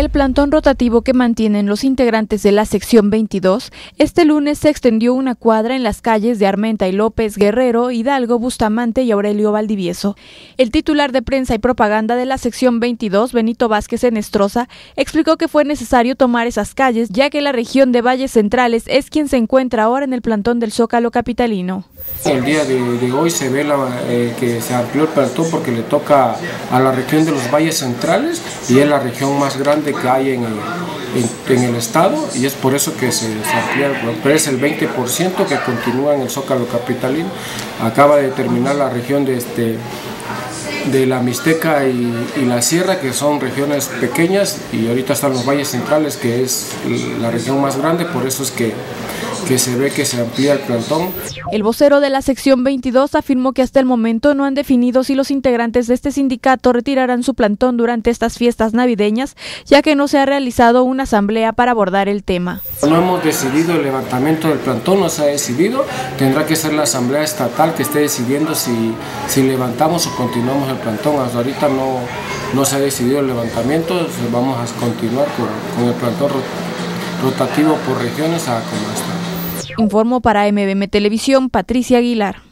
El plantón rotativo que mantienen los integrantes de la sección 22, este lunes se extendió una cuadra en las calles de Armenta y López, Guerrero, Hidalgo, Bustamante y Aurelio Valdivieso. El titular de prensa y propaganda de la sección 22, Benito Vázquez Enestrosa, explicó que fue necesario tomar esas calles ya que la región de Valles Centrales es quien se encuentra ahora en el plantón del Zócalo capitalino. El día de, hoy se ve eh, que se amplió el plantón porque le toca a la región de los Valles Centrales y es la región más grande que hay en el, estado y es por eso que se, amplía, pero es el 20% que continúa en el Zócalo Capitalino. Acaba de terminar la región de, este, de la Mixteca y, y, la Sierra, que son regiones pequeñas, y ahorita están los valles centrales, que es la región más grande, por eso es que que se ve que se amplía el plantón. El vocero de la sección 22 afirmó que hasta el momento no han definido si los integrantes de este sindicato retirarán su plantón durante estas fiestas navideñas, ya que no se ha realizado una asamblea para abordar el tema. No hemos decidido el levantamiento del plantón, no se ha decidido, tendrá que ser la asamblea estatal que esté decidiendo si, si levantamos o continuamos el plantón. Hasta ahorita no, no se ha decidido el levantamiento, vamos a continuar con, el plantón rotativo por regiones a como está. Informó para MBM Televisión Patricia Aguilar.